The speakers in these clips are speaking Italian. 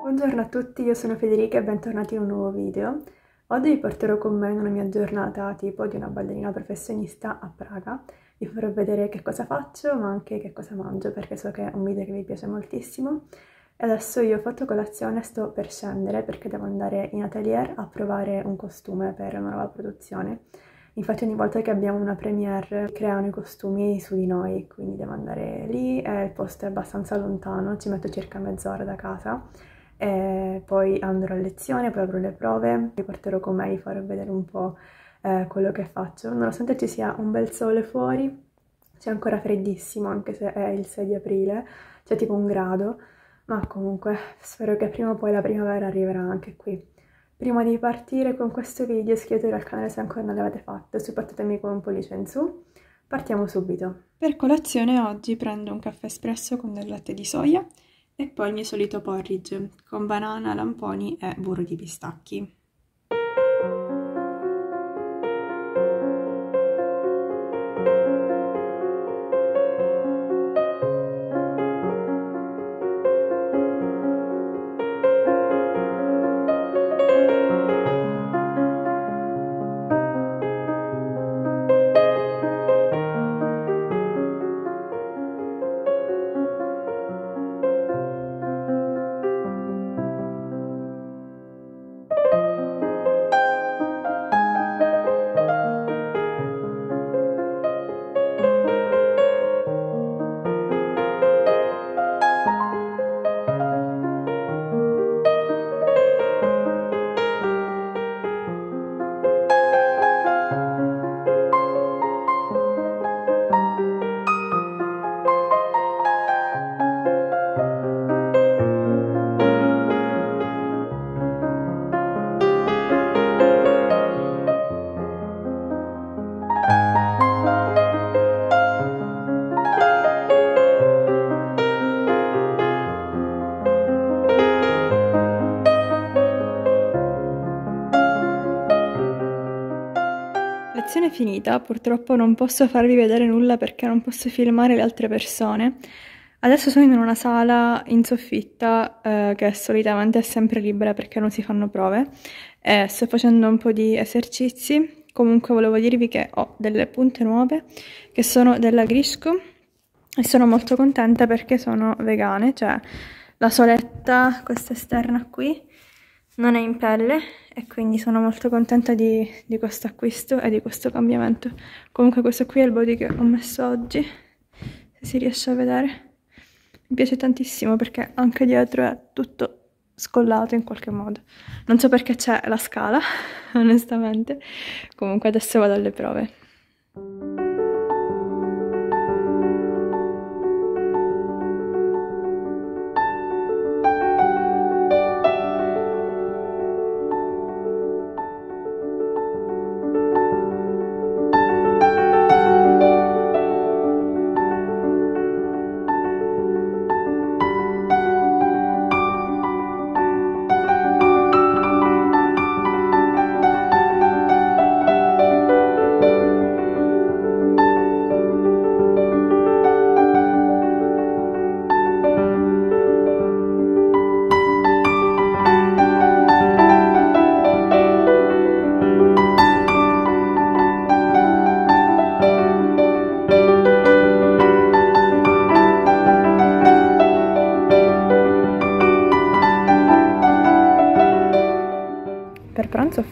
Buongiorno a tutti, io sono Federica e bentornati in un nuovo video. Oggi vi porterò con me in una mia giornata tipo di una ballerina professionista a Praga. Vi farò vedere che cosa faccio, ma anche che cosa mangio, perché so che è un video che vi piace moltissimo. E adesso io ho fatto colazione e sto per scendere perché devo andare in atelier a provare un costume per una nuova produzione. Infatti ogni volta che abbiamo una premiere creano i costumi su di noi, quindi devo andare lì e il posto è abbastanza lontano, ci metto circa mezz'ora da casa e poi andrò a lezione, poi avrò le prove, vi porterò con me, vi farò vedere un po' eh, quello che faccio. Nonostante ci sia un bel sole fuori, c'è ancora freddissimo anche se è il 6 di aprile, c'è tipo un grado, ma comunque spero che prima o poi la primavera arriverà anche qui. Prima di partire con questo video iscrivetevi al canale se ancora non l'avete fatto supportatemi con un pollice in su. Partiamo subito. Per colazione oggi prendo un caffè espresso con del latte di soia e poi il mio solito porridge con banana, lamponi e burro di pistacchi. Finita, purtroppo non posso farvi vedere nulla perché non posso filmare le altre persone. Adesso sono in una sala in soffitta eh, che solitamente è sempre libera perché non si fanno prove e sto facendo un po' di esercizi. Comunque volevo dirvi che ho delle punte nuove che sono della Grisco e sono molto contenta perché sono vegane, cioè la soletta, questa esterna qui, non è in pelle e quindi sono molto contenta di, di questo acquisto e di questo cambiamento. Comunque questo qui è il body che ho messo oggi, se si riesce a vedere. Mi piace tantissimo perché anche dietro è tutto scollato in qualche modo. Non so perché c'è la scala, onestamente. Comunque adesso vado alle prove.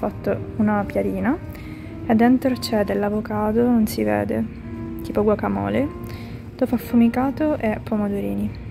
Fatto una piadina e dentro c'è dell'avocado, non si vede, tipo guacamole, tofu affumicato e pomodorini.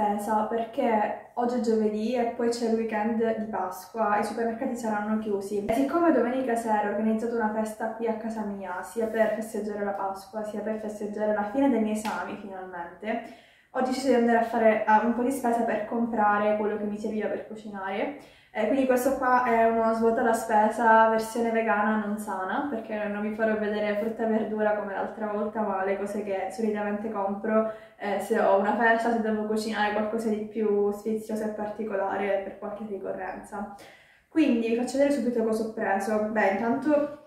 Spesa perché oggi è giovedì e poi c'è il weekend di Pasqua, i supermercati saranno chiusi. E siccome domenica sera ho organizzato una festa qui a casa mia, sia per festeggiare la Pasqua, sia per festeggiare la fine dei miei esami finalmente, ho deciso di andare a fare uh, un po' di spesa per comprare quello che mi serviva per cucinare eh, quindi questo qua è uno svuota la spesa versione vegana non sana, perché non vi farò vedere frutta e verdura come l'altra volta, ma le cose che solitamente compro eh, se ho una festa, se devo cucinare qualcosa di più sfizioso e particolare per qualche ricorrenza. Quindi vi faccio vedere subito cosa ho preso. Beh, intanto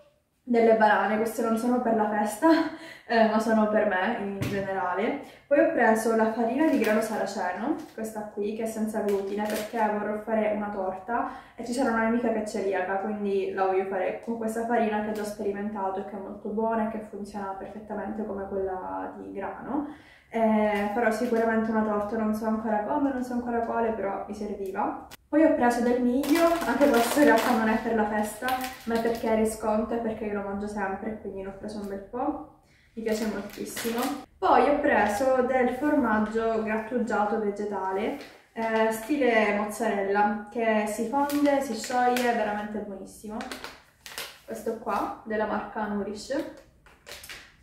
delle banane, queste non sono per la festa, eh, ma sono per me in generale. Poi ho preso la farina di grano saraceno, questa qui, che è senza glutine, perché vorrò fare una torta e ci sarà una amica che è celiaca, quindi la voglio fare con questa farina che ho già sperimentato e che è molto buona e che funziona perfettamente come quella di grano. Eh, farò sicuramente una torta, non so ancora come, non so ancora quale, però mi serviva. Poi ho preso del miglio, anche questo in realtà non è per la festa, ma è perché è risconto e perché io lo mangio sempre, quindi ne ho preso un bel po'. Mi piace moltissimo. Poi ho preso del formaggio grattugiato vegetale, eh, stile mozzarella, che si fonde, si scioglie, è veramente buonissimo. Questo qua, della marca Nourish,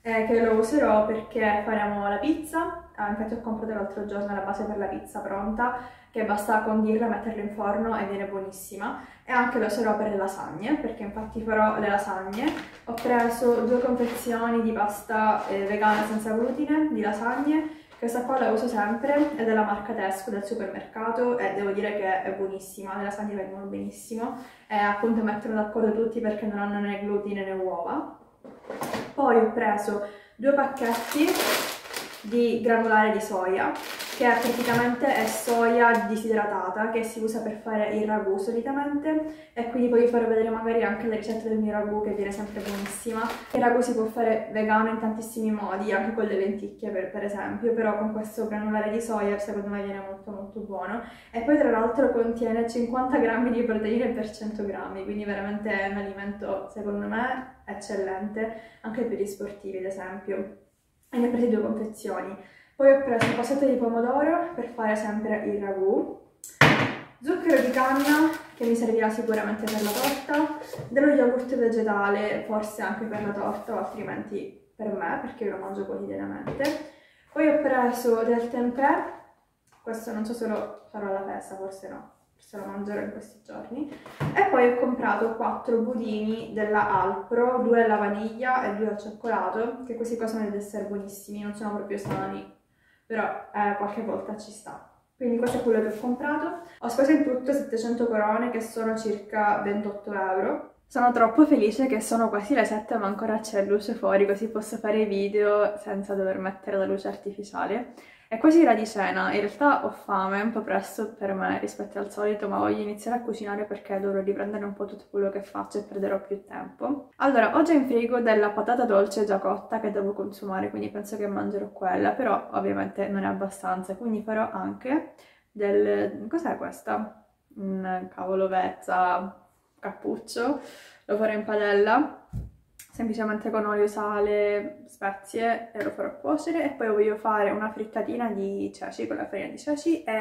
eh, che lo userò perché faremo la pizza. Ah, infatti ho comprato l'altro giorno la base per la pizza pronta che basta condirla, metterla in forno e viene buonissima. E anche lo userò per le lasagne perché infatti farò le lasagne. Ho preso due confezioni di pasta eh, vegana senza glutine di lasagne questa qua la uso sempre, è della marca Tesco del supermercato e devo dire che è buonissima, le lasagne vengono benissimo. E appunto mettono d'accordo tutti perché non hanno né glutine né uova. Poi ho preso due pacchetti di granulare di soia che praticamente è soia disidratata che si usa per fare il ragù solitamente e quindi poi vi farò vedere magari anche la ricetta del mio ragù che viene sempre buonissima. Il ragù si può fare vegano in tantissimi modi, anche con le lenticchie per, per esempio, però con questo granulare di soia secondo me viene molto molto buono e poi tra l'altro contiene 50 grammi di proteine per 100 grammi, quindi veramente è un alimento secondo me eccellente anche per gli sportivi ad esempio. E ne ho presi due confezioni. Poi ho preso passato di pomodoro per fare sempre il ragù, zucchero di canna che mi servirà sicuramente per la torta, dello yogurt vegetale forse anche per la torta o altrimenti per me perché lo mangio quotidianamente. Poi ho preso del tempeh, questo non so se lo farò alla festa, forse no, forse lo mangerò in questi giorni. E poi ho comprato 4 budini della Alpro, due alla vaniglia e due al cioccolato, che questi qua sono dei dessert buonissimi, non sono proprio sani, però eh, qualche volta ci sta. Quindi questo è quello che ho comprato. Ho speso in tutto 700 corone che sono circa 28 euro. Sono troppo felice che sono quasi le 7 ma ancora c'è luce fuori così posso fare video senza dover mettere la luce artificiale. È quasi ora di cena, in realtà ho fame, un po' presto per me rispetto al solito, ma voglio iniziare a cucinare perché dovrò riprendere un po' tutto quello che faccio e perderò più tempo. Allora, ho già in frigo della patata dolce già cotta che devo consumare, quindi penso che mangerò quella, però ovviamente non è abbastanza, quindi farò anche del... cos'è questa? Un cavolo vezza cappuccio, lo farò in padella semplicemente con olio, sale, spezie e lo farò cuocere e poi voglio fare una frittatina di ceci con la farina di ceci e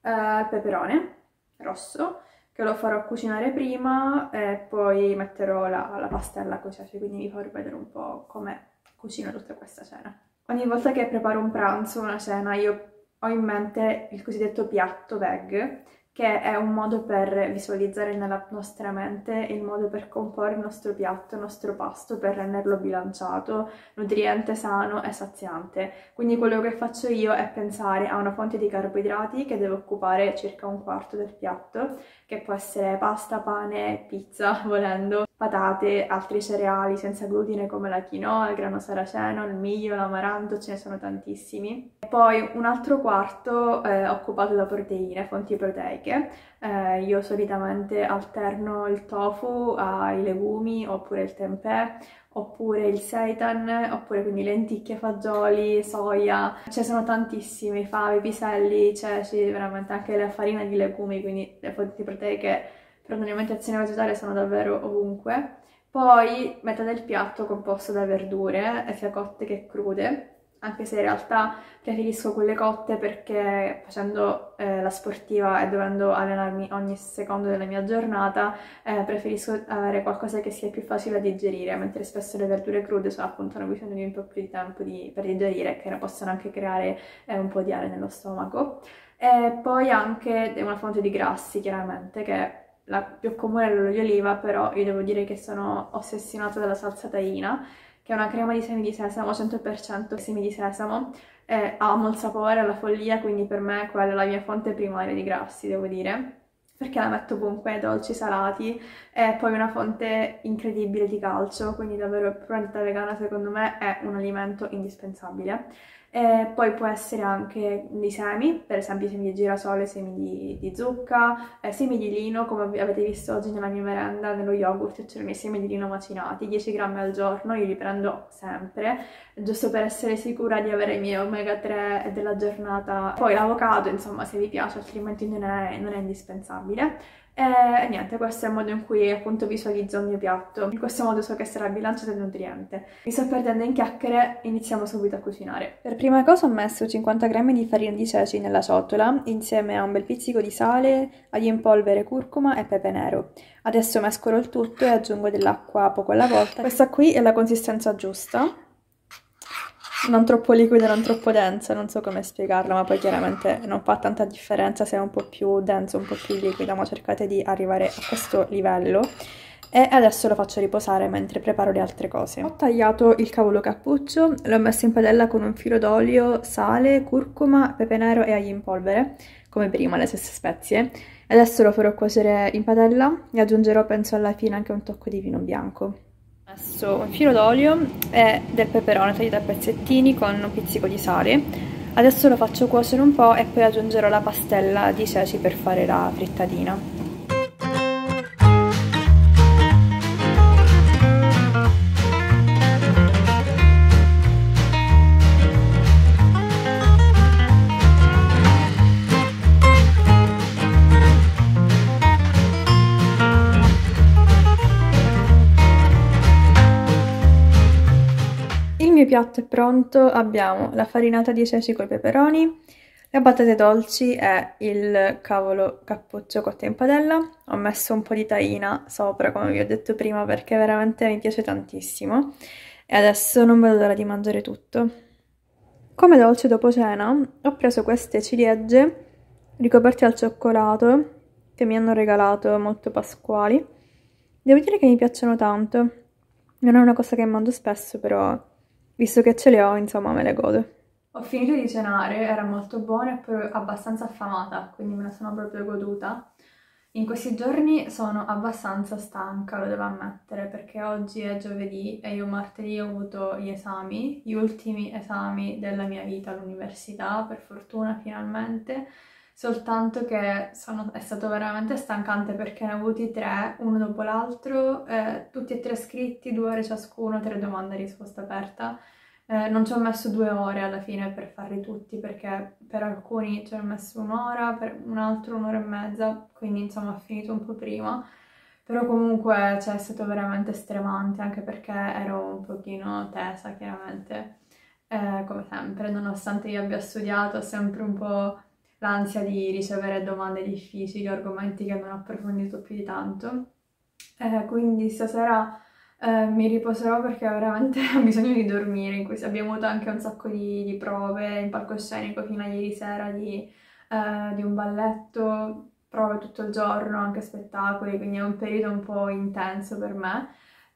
eh, peperone rosso che lo farò cucinare prima e poi metterò la, la pastella con ceci quindi vi farò vedere un po' come cucino tutta questa cena. Ogni volta che preparo un pranzo, una cena, io ho in mente il cosiddetto piatto veg che è un modo per visualizzare nella nostra mente il modo per comporre il nostro piatto, il nostro pasto, per renderlo bilanciato, nutriente, sano e saziante. Quindi quello che faccio io è pensare a una fonte di carboidrati che deve occupare circa un quarto del piatto, che può essere pasta, pane, pizza, volendo, patate, altri cereali senza glutine come la quinoa, il grano saraceno, il miglio, l'amaranto, ce ne sono tantissimi. Poi un altro quarto è occupato da proteine, fonti proteiche. Eh, io solitamente alterno il tofu ai legumi oppure il tempeh oppure il seitan, oppure quindi lenticchie, fagioli, soia, ce ne sono tantissimi, fave, piselli, ceci, veramente anche la farina di legumi, quindi le fonti proteiche per un'alimentazione vegetale sono davvero ovunque. Poi metà del piatto composto da verdure, sia cotte che crude, anche se in realtà preferisco quelle cotte perché facendo eh, la sportiva e dovendo allenarmi ogni secondo della mia giornata eh, preferisco avere qualcosa che sia più facile da digerire, mentre spesso le verdure crude sono, appunto hanno bisogno di un po' più di tempo di, per digerire che possono anche creare eh, un po' di aria nello stomaco. E poi anche una fonte di grassi chiaramente che la più comune è l'olio di oliva, però io devo dire che sono ossessionata dalla salsa taina che è una crema di semi di sesamo, 100% semi di sesamo, eh, amo il sapore, la follia, quindi per me quella è la mia fonte primaria di grassi, devo dire perché la metto comunque dolci salati e poi una fonte incredibile di calcio, quindi davvero dieta vegana secondo me è un alimento indispensabile. E poi può essere anche di semi, per esempio semi di girasole, semi di, di zucca, eh, semi di lino, come avete visto oggi nella mia merenda, nello yogurt c'erano i semi di lino macinati, 10 grammi al giorno, io li prendo sempre, giusto per essere sicura di avere i miei omega 3 della giornata. Poi l'avocado, insomma, se vi piace, altrimenti non è, non è indispensabile. E niente, questo è il modo in cui appunto visualizzo il mio piatto. In questo modo so che sarà bilanciato e nutriente. Mi sto perdendo in chiacchiere, iniziamo subito a cucinare. Per prima cosa ho messo 50 g di farina di ceci nella ciotola, insieme a un bel pizzico di sale, aglio in polvere, curcuma e pepe nero. Adesso mescolo il tutto e aggiungo dell'acqua poco alla volta. Questa qui è la consistenza giusta non troppo liquida, non troppo densa, non so come spiegarla, ma poi chiaramente non fa tanta differenza se è un po' più denso, un po' più liquida, ma cercate di arrivare a questo livello. E adesso lo faccio riposare mentre preparo le altre cose. Ho tagliato il cavolo cappuccio, l'ho messo in padella con un filo d'olio, sale, curcuma, pepe nero e aglio in polvere, come prima, le stesse spezie. Adesso lo farò cuocere in padella e aggiungerò, penso alla fine, anche un tocco di vino bianco messo un filo d'olio e del peperone tagliato a pezzettini con un pizzico di sale. Adesso lo faccio cuocere un po' e poi aggiungerò la pastella di ceci per fare la frittatina. Piatto è pronto, abbiamo la farinata di ceci con i peperoni, le patate dolci e il cavolo cappuccio cotto in padella. Ho messo un po' di taina sopra, come vi ho detto prima, perché veramente mi piace tantissimo. E adesso non vedo l'ora di mangiare tutto. Come dolce dopo cena ho preso queste ciliegie ricoperte al cioccolato che mi hanno regalato molto pasquali. Devo dire che mi piacciono tanto. Non è una cosa che mangio spesso, però Visto che ce le ho, insomma, me le godo. Ho finito di cenare, era molto buona e poi abbastanza affamata, quindi me la sono proprio goduta. In questi giorni sono abbastanza stanca, lo devo ammettere, perché oggi è giovedì e io martedì ho avuto gli esami, gli ultimi esami della mia vita all'università, per fortuna finalmente, soltanto che sono, è stato veramente stancante perché ne ho avuti tre, uno dopo l'altro, eh, tutti e tre scritti, due ore ciascuno, tre domande e risposta aperta. Eh, non ci ho messo due ore alla fine per farli tutti perché per alcuni ci ho messo un'ora, per un altro un'ora e mezza, quindi insomma ho finito un po' prima. Però comunque cioè, è stato veramente stremante anche perché ero un pochino tesa chiaramente, eh, come sempre, nonostante io abbia studiato sempre un po' l'ansia di ricevere domande difficili, argomenti che non ho approfondito più di tanto. Eh, quindi stasera eh, mi riposerò perché veramente ho bisogno di dormire. abbiamo avuto anche un sacco di, di, prove in palcoscenico fino a ieri sera di, eh, di un balletto, prove tutto il giorno, anche spettacoli, quindi è un periodo un po' intenso per me.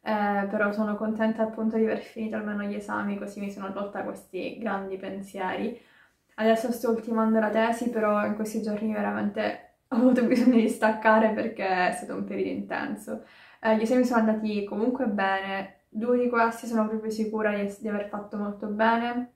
Eh, però sono contenta appunto di aver finito almeno gli esami, così mi sono tolta questi grandi pensieri. Adesso sto ultimando la tesi, però in questi giorni veramente ho avuto bisogno di staccare perché è stato un periodo intenso. Eh, gli esami sono andati comunque bene, due di questi sono proprio sicura di, di aver fatto molto bene.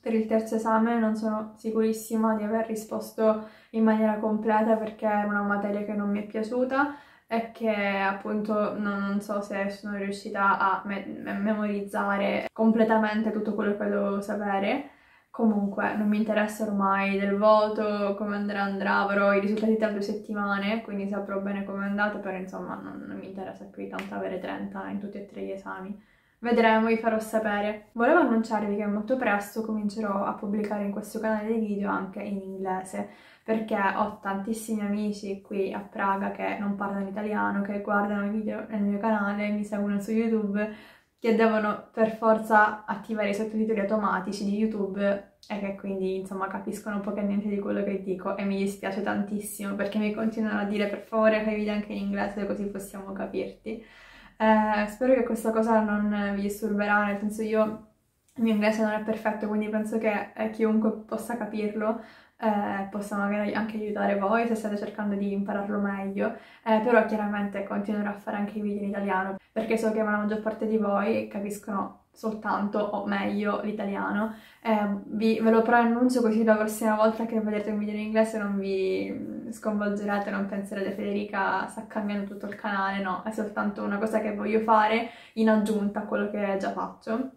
Per il terzo esame non sono sicurissima di aver risposto in maniera completa perché era una materia che non mi è piaciuta e che appunto non, non so se sono riuscita a me memorizzare completamente tutto quello che dovevo sapere Comunque non mi interessa ormai del voto, come andrà andrà, avrò i risultati tra due settimane, quindi saprò bene come è andata, però insomma non, non mi interessa più tanto avere 30 in tutti e tre gli esami. Vedremo, vi farò sapere. Volevo annunciarvi che molto presto comincerò a pubblicare in questo canale dei video anche in inglese, perché ho tantissimi amici qui a Praga che non parlano italiano, che guardano i video nel mio canale, mi seguono su YouTube, che devono per forza attivare i sottotitoli automatici di YouTube e che quindi insomma capiscono poco e niente di quello che dico e mi dispiace tantissimo perché mi continuano a dire per favore fai video anche in inglese così possiamo capirti. Eh, spero che questa cosa non vi disturberà, nel senso io il mio inglese non è perfetto, quindi penso che eh, chiunque possa capirlo eh, possa magari anche aiutare voi se state cercando di impararlo meglio, eh, però chiaramente continuerò a fare anche i video in italiano perché so che la maggior parte di voi capiscono soltanto o meglio l'italiano. Eh, vi, ve lo preannuncio così la prossima volta che vedete un video in inglese non vi sconvolgerete, non penserete Federica sta cambiando tutto il canale, no, è soltanto una cosa che voglio fare in aggiunta a quello che già faccio.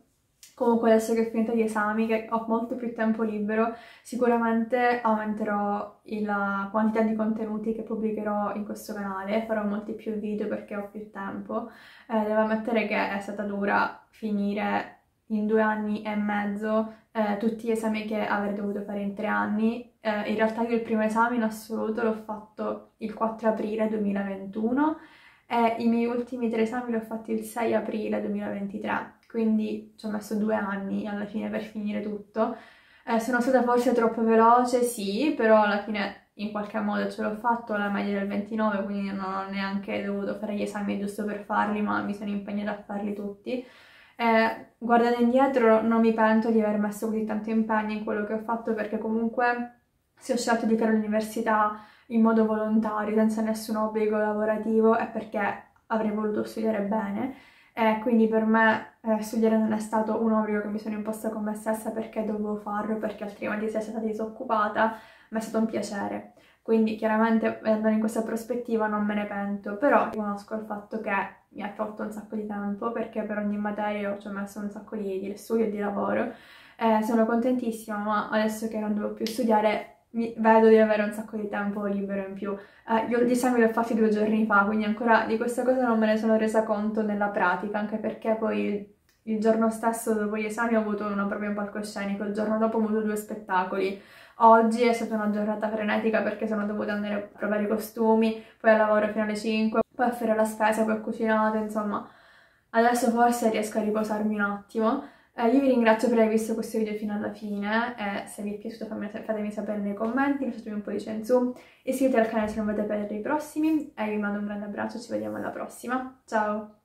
Comunque adesso che ho finito gli esami, che ho molto più tempo libero, sicuramente aumenterò la quantità di contenuti che pubblicherò in questo canale, farò molti più video perché ho più tempo. Eh, devo ammettere che è stata dura finire in due anni e mezzo eh, tutti gli esami che avrei dovuto fare in tre anni. Eh, in realtà io il primo esame in assoluto l'ho fatto il 4 aprile 2021 e i miei ultimi tre esami li ho fatti il 6 aprile 2023 quindi ci ho messo due anni alla fine per finire tutto. Eh, sono stata forse troppo veloce, sì, però alla fine in qualche modo ce l'ho fatto alla media del 29, quindi non ho neanche dovuto fare gli esami giusto per farli, ma mi sono impegnata a farli tutti. Eh, guardando indietro non mi pento di aver messo così tanto impegno in quello che ho fatto perché comunque se ho scelto di fare l'università in modo volontario, senza nessun obbligo lavorativo, è perché avrei voluto studiare bene e quindi per me eh, studiare non è stato un obbligo che mi sono imposta con me stessa perché dovevo farlo, perché altrimenti se stata disoccupata mi è stato un piacere. Quindi chiaramente vedendo in questa prospettiva non me ne pento, però riconosco il fatto che mi ha tolto un sacco di tempo perché per ogni materia ci ho messo un sacco di, di studio e di lavoro. Eh, sono contentissima, ma adesso che non devo più studiare vedo di avere un sacco di tempo libero in più. Eh, io gli esami li ho fatti due giorni fa, quindi ancora di questa cosa non me ne sono resa conto nella pratica, anche perché poi il, il giorno stesso dopo gli esami ho avuto una propria palcoscenico, il giorno dopo ho avuto due spettacoli. Oggi è stata una giornata frenetica perché sono dovuta andare a provare i costumi, poi al lavoro fino alle 5, poi a fare la spesa, poi ho cucinato, insomma. Adesso forse riesco a riposarmi un attimo. Eh, io vi ringrazio per aver visto questo video fino alla fine e se vi è piaciuto fatemi sapere nei commenti, lasciatemi un pollice in su, iscrivetevi al canale se non volete perdere i prossimi e vi mando un grande abbraccio, ci vediamo alla prossima, ciao!